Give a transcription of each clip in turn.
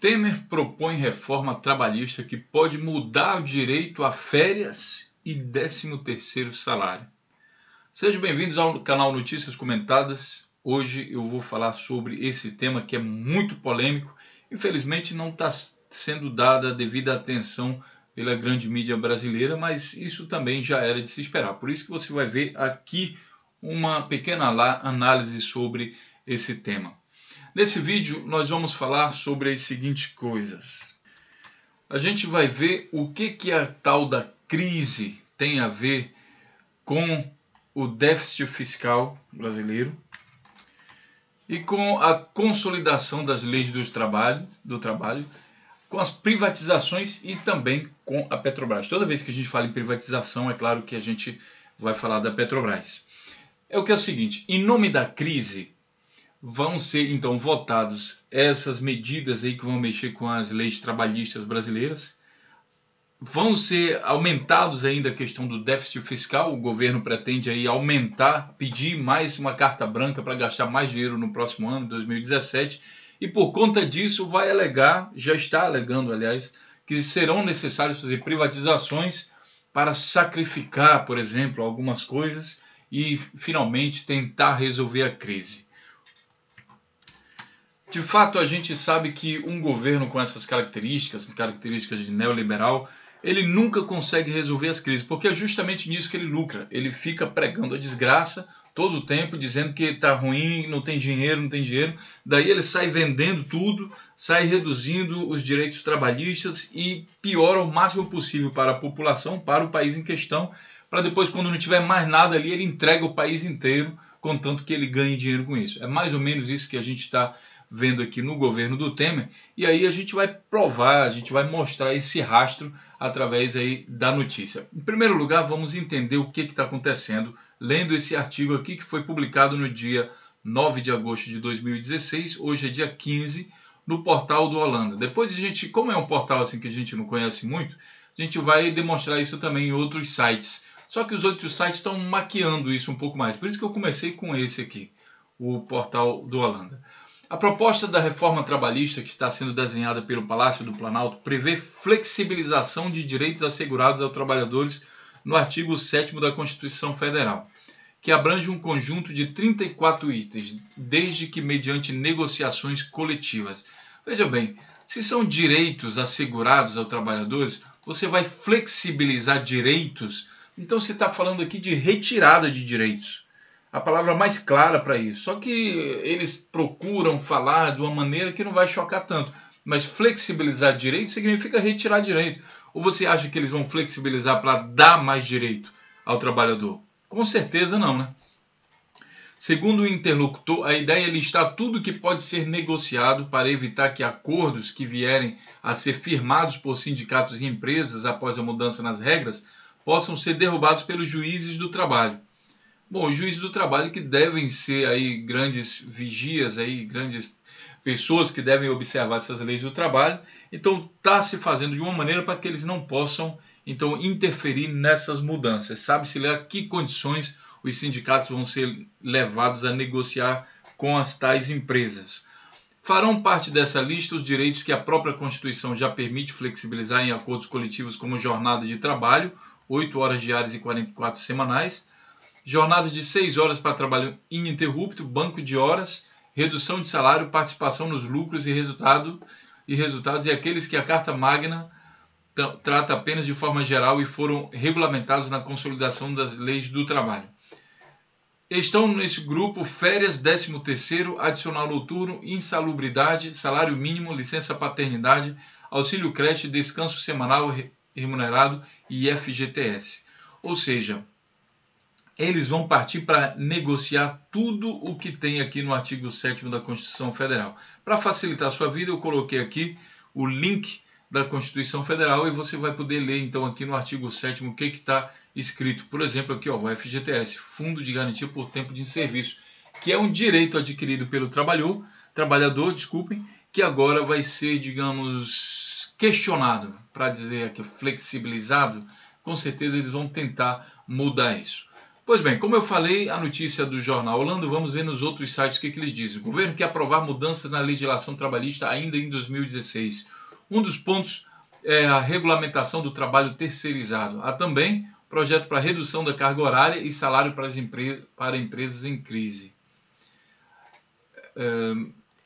Temer propõe reforma trabalhista que pode mudar o direito a férias e 13º salário. Sejam bem-vindos ao canal Notícias Comentadas. Hoje eu vou falar sobre esse tema que é muito polêmico. Infelizmente não está sendo dada a devida atenção pela grande mídia brasileira, mas isso também já era de se esperar. Por isso que você vai ver aqui uma pequena análise sobre esse tema. Nesse vídeo nós vamos falar sobre as seguintes coisas. A gente vai ver o que, que a tal da crise tem a ver com o déficit fiscal brasileiro e com a consolidação das leis do trabalho, do trabalho, com as privatizações e também com a Petrobras. Toda vez que a gente fala em privatização, é claro que a gente vai falar da Petrobras. É o que é o seguinte, em nome da crise, vão ser então votados essas medidas aí que vão mexer com as leis trabalhistas brasileiras. Vão ser aumentados ainda a questão do déficit fiscal. O governo pretende aí aumentar, pedir mais uma carta branca para gastar mais dinheiro no próximo ano, 2017, e por conta disso vai alegar, já está alegando, aliás, que serão necessários fazer privatizações para sacrificar, por exemplo, algumas coisas e finalmente tentar resolver a crise. De fato, a gente sabe que um governo com essas características, características de neoliberal, ele nunca consegue resolver as crises, porque é justamente nisso que ele lucra. Ele fica pregando a desgraça todo o tempo, dizendo que está ruim, não tem dinheiro, não tem dinheiro. Daí ele sai vendendo tudo, sai reduzindo os direitos trabalhistas e piora o máximo possível para a população, para o país em questão, para depois, quando não tiver mais nada ali, ele entrega o país inteiro, contanto que ele ganhe dinheiro com isso. É mais ou menos isso que a gente está vendo aqui no governo do Temer, e aí a gente vai provar, a gente vai mostrar esse rastro através aí da notícia. Em primeiro lugar, vamos entender o que está acontecendo lendo esse artigo aqui que foi publicado no dia 9 de agosto de 2016, hoje é dia 15, no portal do Holanda. Depois a gente, como é um portal assim que a gente não conhece muito, a gente vai demonstrar isso também em outros sites. Só que os outros sites estão maquiando isso um pouco mais. Por isso que eu comecei com esse aqui, o portal do Holanda. A proposta da reforma trabalhista que está sendo desenhada pelo Palácio do Planalto prevê flexibilização de direitos assegurados aos trabalhadores no artigo 7 da Constituição Federal, que abrange um conjunto de 34 itens, desde que mediante negociações coletivas. Veja bem, se são direitos assegurados aos trabalhadores, você vai flexibilizar direitos, então você está falando aqui de retirada de direitos a palavra mais clara para isso. Só que eles procuram falar de uma maneira que não vai chocar tanto. Mas flexibilizar direito significa retirar direito. Ou você acha que eles vão flexibilizar para dar mais direito ao trabalhador? Com certeza não, né? Segundo o interlocutor, a ideia é listar tudo que pode ser negociado para evitar que acordos que vierem a ser firmados por sindicatos e empresas após a mudança nas regras possam ser derrubados pelos juízes do trabalho. Bom, juízes do trabalho que devem ser aí grandes vigias, aí grandes pessoas que devem observar essas leis do trabalho. Então está se fazendo de uma maneira para que eles não possam então interferir nessas mudanças. Sabe-se lá que condições os sindicatos vão ser levados a negociar com as tais empresas. Farão parte dessa lista os direitos que a própria Constituição já permite flexibilizar em acordos coletivos como jornada de trabalho, 8 horas diárias e 44 semanais, jornadas de 6 horas para trabalho ininterrupto, banco de horas, redução de salário, participação nos lucros e, resultado, e resultados, e aqueles que a Carta Magna trata apenas de forma geral e foram regulamentados na consolidação das leis do trabalho. Estão nesse grupo férias, 13 terceiro, adicional noturno, insalubridade, salário mínimo, licença paternidade, auxílio creche, descanso semanal remunerado e FGTS. Ou seja, eles vão partir para negociar tudo o que tem aqui no artigo 7 da Constituição Federal. Para facilitar a sua vida, eu coloquei aqui o link da Constituição Federal e você vai poder ler então aqui no artigo 7 o que está escrito. Por exemplo, aqui ó, o FGTS, Fundo de Garantia por Tempo de Serviço, que é um direito adquirido pelo trabalhador, trabalhador, desculpem, que agora vai ser, digamos, questionado, para dizer aqui flexibilizado. Com certeza eles vão tentar mudar isso. Pois bem, como eu falei, a notícia do jornal Holanda, vamos ver nos outros sites o que, que eles dizem. O governo quer aprovar mudanças na legislação trabalhista ainda em 2016. Um dos pontos é a regulamentação do trabalho terceirizado. Há também projeto para redução da carga horária e salário para, empre para empresas em crise.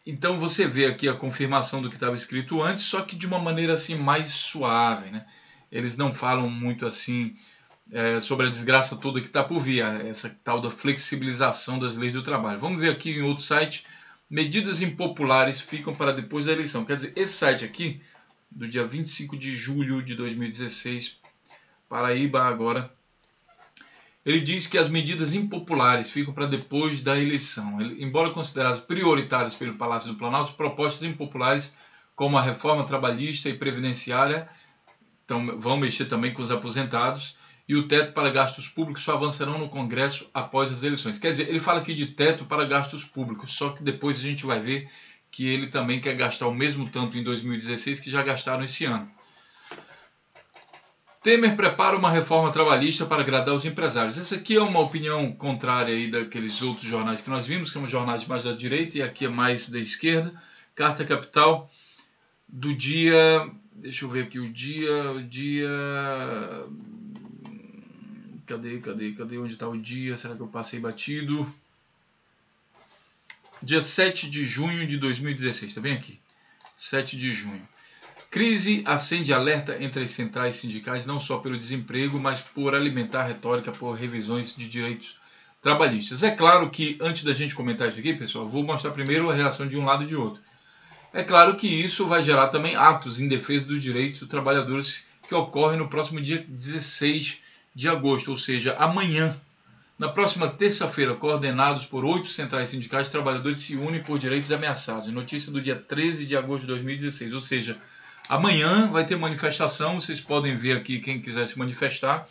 Então você vê aqui a confirmação do que estava escrito antes, só que de uma maneira assim mais suave. Né? Eles não falam muito assim é, sobre a desgraça toda que está por vir, essa tal da flexibilização das leis do trabalho. Vamos ver aqui em outro site, medidas impopulares ficam para depois da eleição. Quer dizer, esse site aqui, do dia 25 de julho de 2016, Paraíba agora, ele diz que as medidas impopulares ficam para depois da eleição. Ele, embora consideradas prioritárias pelo Palácio do Planalto, propostas impopulares como a reforma trabalhista e previdenciária então, vão mexer também com os aposentados e o teto para gastos públicos só avançarão no Congresso após as eleições. Quer dizer, ele fala aqui de teto para gastos públicos, só que depois a gente vai ver que ele também quer gastar o mesmo tanto em 2016 que já gastaram esse ano. Temer prepara uma reforma trabalhista para agradar os empresários. Essa aqui é uma opinião contrária aí daqueles outros jornais que nós vimos, que são jornais mais da direita e aqui é mais da esquerda. Carta Capital do dia, deixa eu ver aqui o dia, o dia Cadê, cadê, cadê onde está o dia? Será que eu passei batido? Dia 7 de junho de 2016, está bem aqui? 7 de junho. Crise acende alerta entre as centrais sindicais, não só pelo desemprego, mas por alimentar retórica por revisões de direitos trabalhistas. É claro que, antes da gente comentar isso aqui, pessoal, vou mostrar primeiro a reação de um lado e de outro. É claro que isso vai gerar também atos em defesa dos direitos dos trabalhadores que ocorrem no próximo dia 16 de agosto, ou seja, amanhã. Na próxima terça-feira, coordenados por oito centrais sindicais, trabalhadores se unem por direitos ameaçados. Notícia do dia 13 de agosto de 2016, ou seja, amanhã vai ter manifestação. Vocês podem ver aqui quem quiser se manifestar,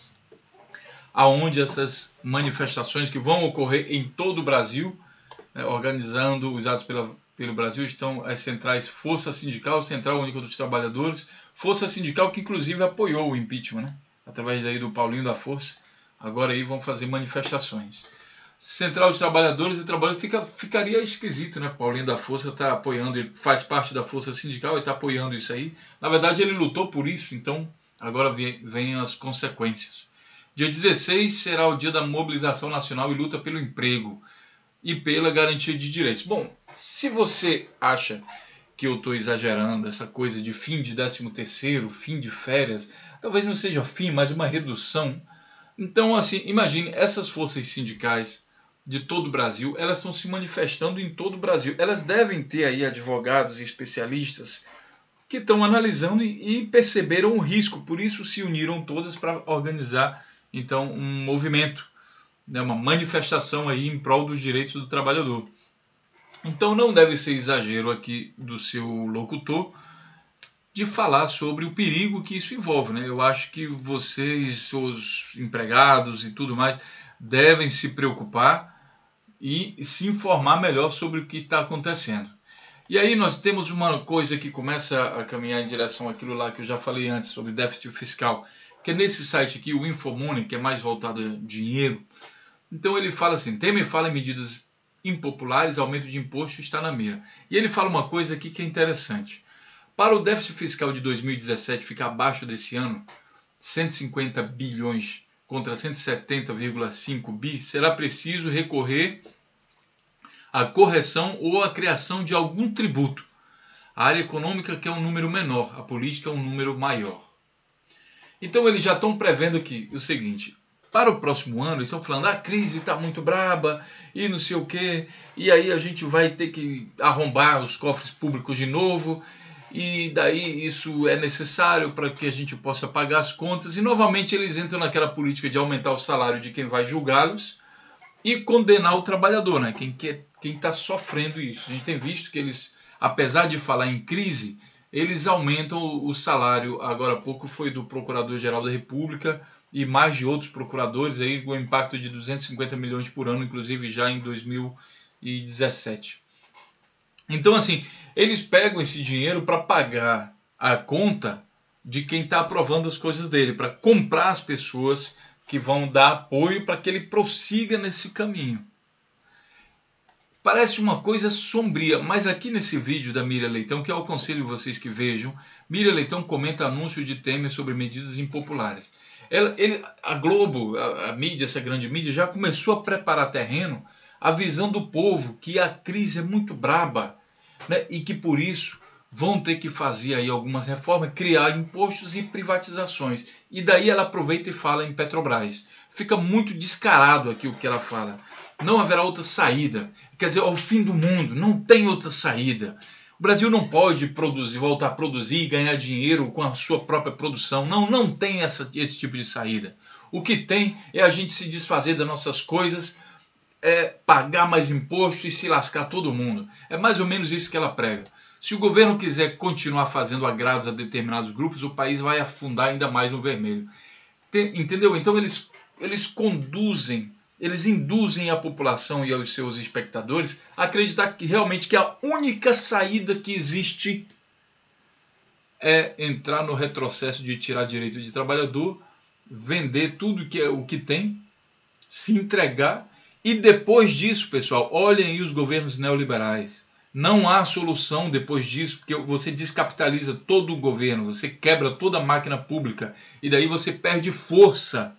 aonde essas manifestações que vão ocorrer em todo o Brasil, né, organizando os atos pela, pelo Brasil, estão as centrais Força Sindical, Central Única dos Trabalhadores, Força Sindical que inclusive apoiou o impeachment, né? Através daí do Paulinho da Força, agora aí vão fazer manifestações. Central dos Trabalhadores e Trabalhadores fica, ficaria esquisito, né? Paulinho da Força está apoiando, ele faz parte da Força Sindical e está apoiando isso aí. Na verdade, ele lutou por isso, então agora vem, vem as consequências. Dia 16 será o dia da mobilização nacional e luta pelo emprego e pela garantia de direitos. Bom, se você acha que eu estou exagerando essa coisa de fim de 13 terceiro, fim de férias, talvez não seja fim, mas uma redução. Então, assim, imagine essas forças sindicais de todo o Brasil, elas estão se manifestando em todo o Brasil. Elas devem ter aí advogados e especialistas que estão analisando e perceberam o risco, por isso se uniram todas para organizar então um movimento, né, uma manifestação aí em prol dos direitos do trabalhador. Então não deve ser exagero aqui do seu locutor de falar sobre o perigo que isso envolve. Né? Eu acho que vocês, os empregados e tudo mais, devem se preocupar e se informar melhor sobre o que está acontecendo. E aí nós temos uma coisa que começa a caminhar em direção àquilo lá que eu já falei antes sobre déficit fiscal, que é nesse site aqui, o Infomoney, que é mais voltado a dinheiro. Então ele fala assim, Temer fala em medidas impopulares, aumento de imposto está na mira. E ele fala uma coisa aqui que é interessante. Para o déficit fiscal de 2017 ficar abaixo desse ano, 150 bilhões contra 170,5 bi, será preciso recorrer à correção ou à criação de algum tributo. A área econômica quer um número menor, a política é um número maior. Então eles já estão prevendo aqui o seguinte: para o próximo ano, eles estão falando a crise está muito braba e não sei o que, e aí a gente vai ter que arrombar os cofres públicos de novo e daí isso é necessário para que a gente possa pagar as contas. E novamente eles entram naquela política de aumentar o salário de quem vai julgá-los e condenar o trabalhador, né? quem está sofrendo isso. A gente tem visto que eles, apesar de falar em crise, eles aumentam o salário. Agora há pouco foi do Procurador-Geral da República e mais de outros procuradores, aí, com impacto de 250 milhões por ano, inclusive já em 2017. Então, assim, eles pegam esse dinheiro para pagar a conta de quem está aprovando as coisas dele, para comprar as pessoas que vão dar apoio para que ele prossiga nesse caminho. Parece uma coisa sombria, mas aqui nesse vídeo da Miriam Leitão, que eu aconselho vocês que vejam, Miriam Leitão comenta anúncio de Temer sobre medidas impopulares. Ela, ele, a Globo, a, a mídia, essa grande mídia, já começou a preparar terreno avisando o povo que a crise é muito braba né, e que por isso vão ter que fazer aí algumas reformas, criar impostos e privatizações. E daí ela aproveita e fala em Petrobras. Fica muito descarado aqui o que ela fala não haverá outra saída. Quer dizer, ao fim do mundo, não tem outra saída. O Brasil não pode produzir, voltar a produzir e ganhar dinheiro com a sua própria produção. Não, não tem essa, esse tipo de saída. O que tem é a gente se desfazer das nossas coisas, é pagar mais imposto e se lascar todo mundo. É mais ou menos isso que ela prega. Se o governo quiser continuar fazendo agrados a determinados grupos, o país vai afundar ainda mais no vermelho. Entendeu? Então eles, eles conduzem eles induzem a população e aos seus espectadores a acreditar que realmente que a única saída que existe é entrar no retrocesso de tirar direito de trabalhador, vender tudo que é o que tem, se entregar e depois disso, pessoal, olhem aí os governos neoliberais. Não há solução depois disso, porque você descapitaliza todo o governo, você quebra toda a máquina pública e daí você perde força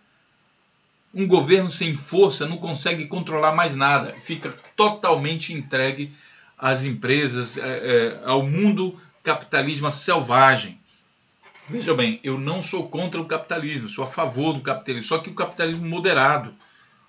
um governo sem força não consegue controlar mais nada, fica totalmente entregue às empresas, é, é, ao mundo capitalismo selvagem. Veja bem, eu não sou contra o capitalismo, sou a favor do capitalismo, só que o capitalismo moderado,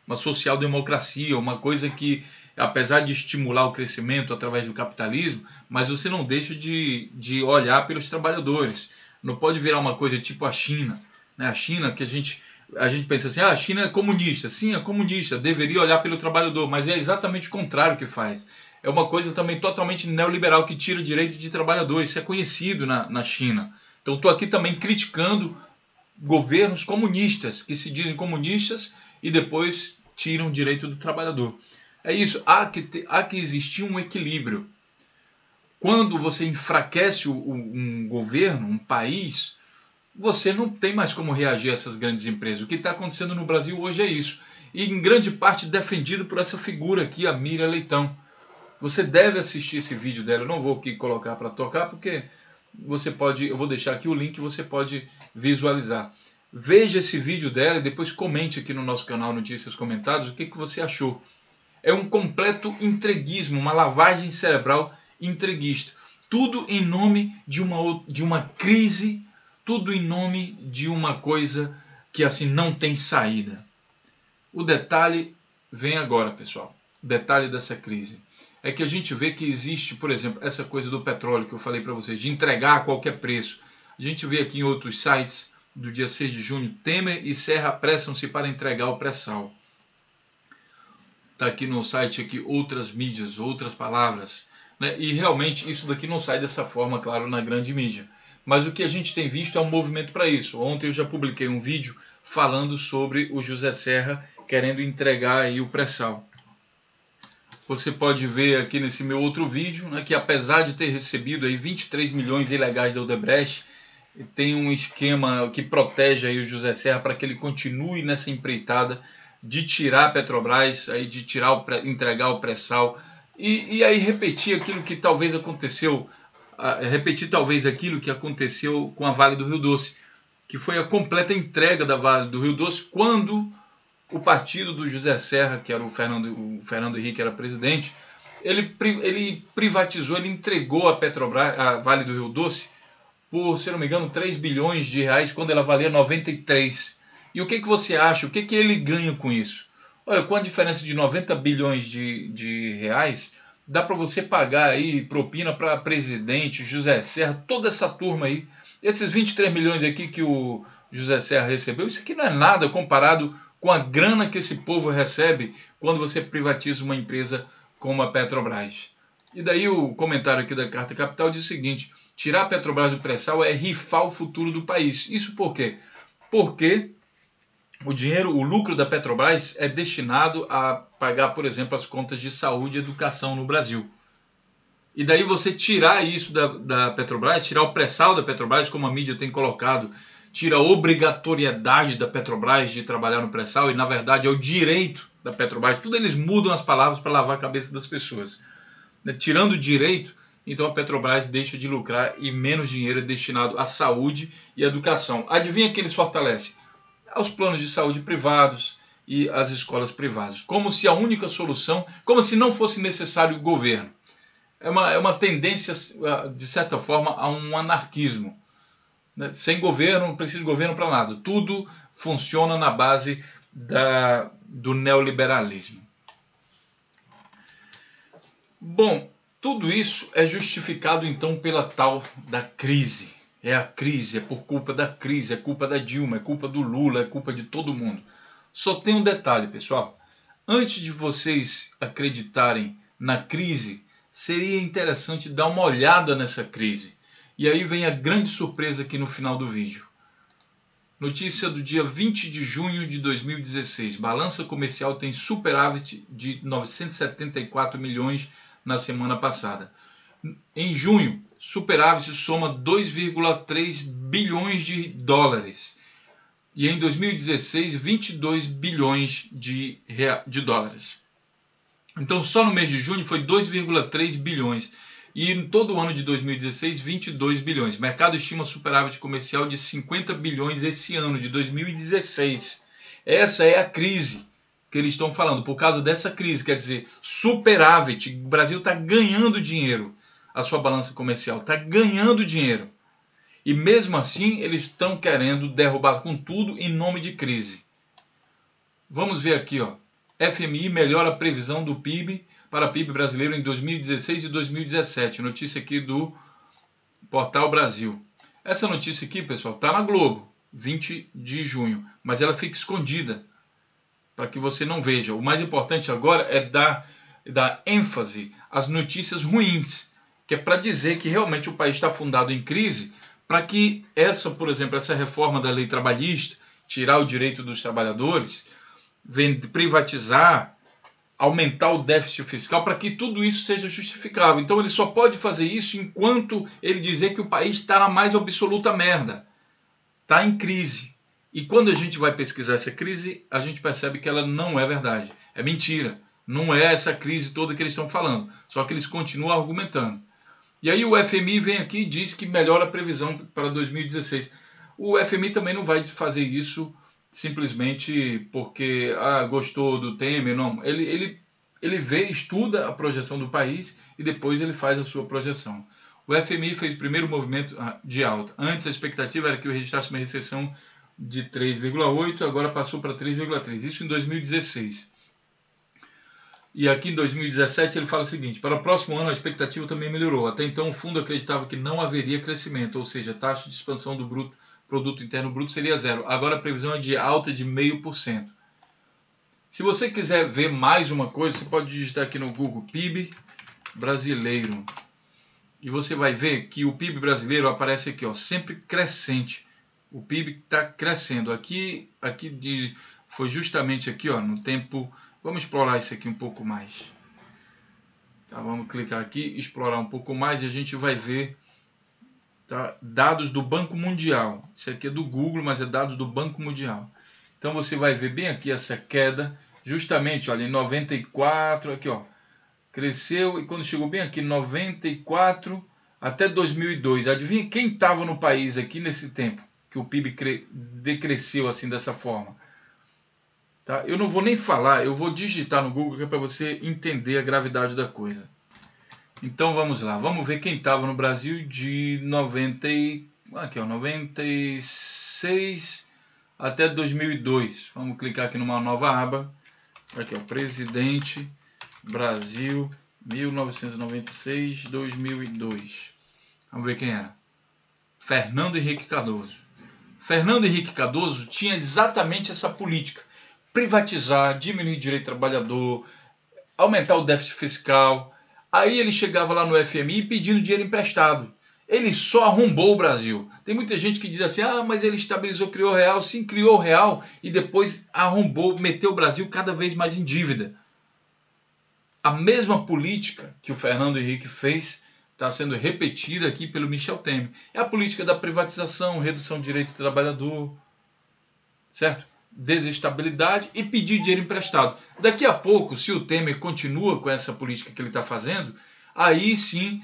uma social-democracia, uma coisa que, apesar de estimular o crescimento através do capitalismo, mas você não deixa de, de olhar pelos trabalhadores. Não pode virar uma coisa tipo a China. Né? A China, que a gente a gente pensa assim, ah, a China é comunista. Sim, é comunista, deveria olhar pelo trabalhador, mas é exatamente o contrário que faz. É uma coisa também totalmente neoliberal que tira direito de trabalhador. Isso é conhecido na, na China. Então estou aqui também criticando governos comunistas, que se dizem comunistas e depois tiram o direito do trabalhador. É isso, há que, ter, há que existir um equilíbrio. Quando você enfraquece um governo, um país, você não tem mais como reagir a essas grandes empresas. O que está acontecendo no Brasil hoje é isso. E em grande parte defendido por essa figura aqui, a Miriam Leitão. Você deve assistir esse vídeo dela. Eu não vou aqui colocar para tocar, porque você pode. Eu vou deixar aqui o link você pode visualizar. Veja esse vídeo dela e depois comente aqui no nosso canal Notícias Comentados o que, que você achou. É um completo entreguismo, uma lavagem cerebral entreguista. Tudo em nome de uma, de uma crise tudo em nome de uma coisa que assim não tem saída. O detalhe vem agora, pessoal. O detalhe dessa crise é que a gente vê que existe, por exemplo, essa coisa do petróleo que eu falei para vocês, de entregar a qualquer preço. A gente vê aqui em outros sites do dia 6 de junho, Temer e Serra apressam-se para entregar o pré-sal. Está aqui no site aqui outras mídias, outras palavras. Né? E realmente isso daqui não sai dessa forma, claro, na grande mídia. Mas o que a gente tem visto é um movimento para isso. Ontem eu já publiquei um vídeo falando sobre o José Serra querendo entregar aí o pré-sal. Você pode ver aqui nesse meu outro vídeo né, que apesar de ter recebido aí 23 milhões ilegais da Odebrecht, tem um esquema que protege aí o José Serra para que ele continue nessa empreitada de tirar a Petrobras, aí de tirar o entregar o pré-sal e, e aí repetir aquilo que talvez aconteceu repetir talvez aquilo que aconteceu com a Vale do Rio Doce, que foi a completa entrega da Vale do Rio Doce quando o partido do José Serra, que era o Fernando, o Fernando Henrique era presidente, ele, ele privatizou, ele entregou a Petrobras, a Vale do Rio Doce, por, se não me engano, 3 bilhões de reais, quando ela valia 93. E o que, que você acha? O que, que ele ganha com isso? Olha, com a diferença de 90 bilhões de, de reais, dá para você pagar aí propina para presidente, José Serra, toda essa turma aí. Esses 23 milhões aqui que o José Serra recebeu, isso aqui não é nada comparado com a grana que esse povo recebe quando você privatiza uma empresa como a Petrobras. E daí o comentário aqui da Carta Capital diz o seguinte: tirar a Petrobras do pré-sal é rifar o futuro do país. Isso por quê? Porque o dinheiro, o lucro da Petrobras é destinado a pagar, por exemplo, as contas de saúde e educação no Brasil. E daí você tirar isso da, da Petrobras, tirar o pré-sal da Petrobras, como a mídia tem colocado, tira a obrigatoriedade da Petrobras de trabalhar no pré-sal e na verdade é o direito da Petrobras. Tudo eles mudam as palavras para lavar a cabeça das pessoas. Né? Tirando o direito, então a Petrobras deixa de lucrar e menos dinheiro é destinado à saúde e educação. Adivinha quem eles fortalecem? Aos planos de saúde privados e às escolas privadas. Como se a única solução, como se não fosse necessário o governo. É uma, é uma tendência, de certa forma, a um anarquismo. Né? Sem governo, não precisa de governo para nada. Tudo funciona na base da, do neoliberalismo. Bom, tudo isso é justificado então pela tal da crise. É a crise, é por culpa da crise, é culpa da Dilma, é culpa do Lula, é culpa de todo mundo. Só tem um detalhe, pessoal. Antes de vocês acreditarem na crise, seria interessante dar uma olhada nessa crise. E aí vem a grande surpresa aqui no final do vídeo. Notícia do dia 20 de junho de 2016. Balança comercial tem superávit de 974 milhões na semana passada. Em junho, superávit soma 2,3 bilhões de dólares. E em 2016, 22 bilhões de, de dólares. Então, só no mês de junho foi 2,3 bilhões e em todo o ano de 2016, 22 bilhões. O mercado estima superávit comercial de 50 bilhões esse ano, de 2016. Essa é a crise que eles estão falando. Por causa dessa crise, quer dizer, superávit, o Brasil está ganhando dinheiro, a sua balança comercial está ganhando dinheiro. E mesmo assim, eles estão querendo derrubar com tudo em nome de crise. Vamos ver aqui, ó. FMI melhora a previsão do PIB para PIB brasileiro em 2016 e 2017. Notícia aqui do Portal Brasil. Essa notícia aqui, pessoal, está na Globo, 20 de junho, mas ela fica escondida para que você não veja. O mais importante agora é dar, dar ênfase às notícias ruins, que é para dizer que realmente o país está fundado em crise, para que essa, por exemplo, essa reforma da lei trabalhista, tirar o direito dos trabalhadores, privatizar, aumentar o déficit fiscal para que tudo isso seja justificável. Então ele só pode fazer isso enquanto ele dizer que o país está na mais absoluta merda, está em crise. E quando a gente vai pesquisar essa crise, a gente percebe que ela não é verdade, é mentira. Não é essa crise toda que eles estão falando, só que eles continuam argumentando. E aí o FMI vem aqui e diz que melhora a previsão para 2016. O FMI também não vai fazer isso simplesmente porque ah, gostou do Temer, não. Ele, ele, ele vê, estuda a projeção do país e depois ele faz a sua projeção. O FMI fez o primeiro movimento ah, de alta. Antes a expectativa era que registrasse uma recessão de 3,8, agora passou para 3,3. Isso em 2016. E aqui em 2017 ele fala o seguinte: para o próximo ano a expectativa também melhorou. Até então o fundo acreditava que não haveria crescimento, ou seja, a taxa de expansão do bruto produto interno bruto seria zero. Agora a previsão é de alta de meio por cento. Se você quiser ver mais uma coisa, você pode digitar aqui no Google PIB brasileiro. E você vai ver que o PIB brasileiro aparece aqui, ó, sempre crescente. O PIB está crescendo. Aqui, aqui de, foi justamente aqui, ó, no tempo. Vamos explorar isso aqui um pouco mais. Tá, vamos clicar aqui, explorar um pouco mais e a gente vai ver Tá? Dados do Banco Mundial. Isso aqui é do Google, mas é dados do Banco Mundial. Então você vai ver bem aqui essa queda, justamente, olha, em 94, aqui ó, cresceu e quando chegou bem aqui, 94 até 2002. Adivinha quem estava no país aqui nesse tempo que o PIB decresceu assim dessa forma? Tá? Eu não vou nem falar, eu vou digitar no Google é para você entender a gravidade da coisa. Então vamos lá, vamos ver quem estava no Brasil de 90, aqui, ó, 96 até 2002. Vamos clicar aqui numa nova aba. Aqui, ó, presidente Brasil 1996-2002. Vamos ver quem era. Fernando Henrique Cardoso. Fernando Henrique Cardoso tinha exatamente essa política: privatizar, diminuir o direito trabalhador, aumentar o déficit fiscal, Aí ele chegava lá no FMI pedindo dinheiro emprestado. Ele só arrombou o Brasil. Tem muita gente que diz assim: ah, mas ele estabilizou, criou o real. Sim, criou o real e depois arrombou, meteu o Brasil cada vez mais em dívida. A mesma política que o Fernando Henrique fez está sendo repetida aqui pelo Michel Temer. É a política da privatização, redução do direito do trabalhador, certo? Desestabilidade e pedir dinheiro emprestado. Daqui a pouco, se o Temer continua com essa política que ele está fazendo, aí sim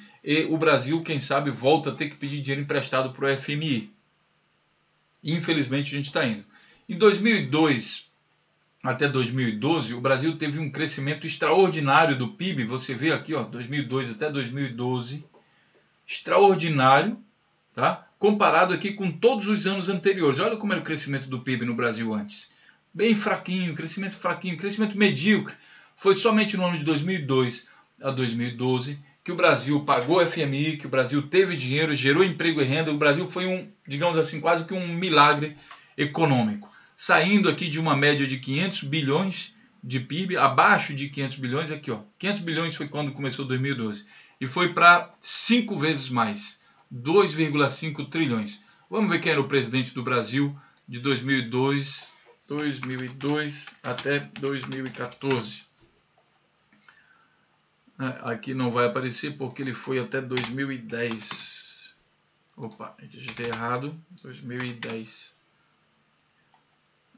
o Brasil, quem sabe, volta a ter que pedir dinheiro emprestado para o FMI. Infelizmente, a gente está indo. Em 2002 até 2012, o Brasil teve um crescimento extraordinário do PIB. Você vê aqui, ó, 2002 até 2012, extraordinário, tá? Comparado aqui com todos os anos anteriores. Olha como era o crescimento do PIB no Brasil antes. Bem fraquinho, crescimento fraquinho, crescimento medíocre. Foi somente no ano de 2002 a 2012 que o Brasil pagou FMI, que o Brasil teve dinheiro, gerou emprego e renda. O Brasil foi um, digamos assim, quase que um milagre econômico saindo aqui de uma média de 500 bilhões de PIB, abaixo de 500 bilhões, aqui ó, 500 bilhões foi quando começou 2012, e foi para cinco vezes mais, 2,5 trilhões. Vamos ver quem era o presidente do Brasil de 2002, 2002 até 2014. É, aqui não vai aparecer porque ele foi até 2010. Opa, digitei errado. 2010.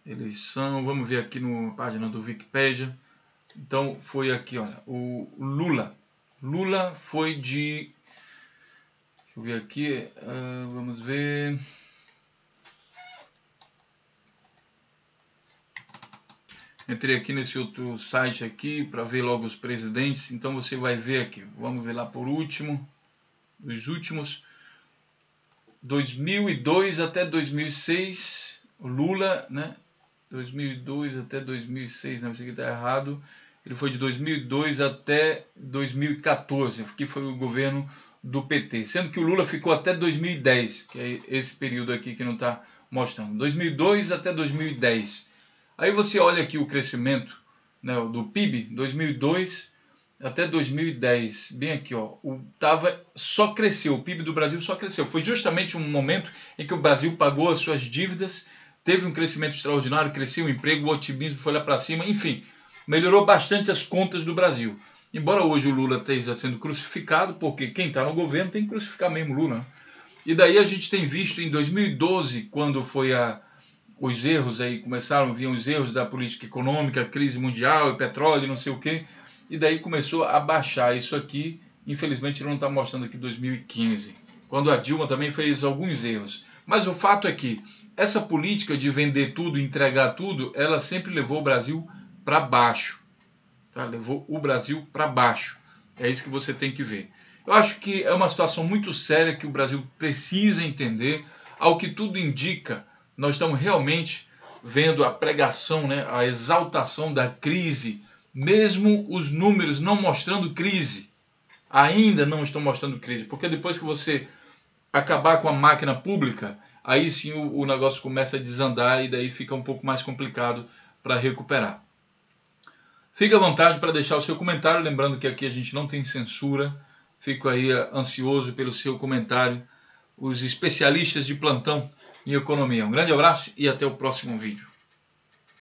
Eles são, vamos ver aqui na página do Wikipedia. Então foi aqui, olha, o Lula. Lula foi de. Deixa eu ver aqui, uh, vamos ver. Entrei aqui nesse outro site aqui para ver logo os presidentes. Então você vai ver aqui. Vamos ver lá por último, os últimos. 2002 até 2006, Lula, né? 2002 até 2006, não, isso aqui está errado. Ele foi de 2002 até 2014, que foi o governo do PT. Sendo que o Lula ficou até 2010, que é esse período aqui que não está mostrando. 2002 até 2010. Aí você olha aqui o crescimento né, do PIB, 2002 até 2010, bem aqui, ó, o, tava, só cresceu, o PIB do Brasil só cresceu. Foi justamente um momento em que o Brasil pagou as suas dívidas teve um crescimento extraordinário, cresceu o emprego, o otimismo foi lá para cima, enfim, melhorou bastante as contas do Brasil. Embora hoje o Lula esteja sendo crucificado, porque quem está no governo tem que crucificar mesmo Lula. Né? E daí a gente tem visto em 2012, quando foi a, os erros aí, começaram, vinham os erros da política econômica, crise mundial, petróleo, não sei o quê, e daí começou a baixar isso aqui. Infelizmente não está mostrando aqui 2015, quando a Dilma também fez alguns erros. Mas o fato é que essa política de vender tudo, entregar tudo, ela sempre levou o Brasil para baixo. Tá? Levou o Brasil para baixo. É isso que você tem que ver. Eu acho que é uma situação muito séria que o Brasil precisa entender. Ao que tudo indica, nós estamos realmente vendo a pregação, né, a exaltação da crise, mesmo os números não mostrando crise. Ainda não estão mostrando crise, porque depois que você acabar com a máquina pública, aí sim o, o negócio começa a desandar e daí fica um pouco mais complicado para recuperar. Fique à vontade para deixar o seu comentário, lembrando que aqui a gente não tem censura. Fico aí eh, ansioso pelo seu comentário. Os especialistas de plantão em economia. Um grande abraço e até o próximo vídeo.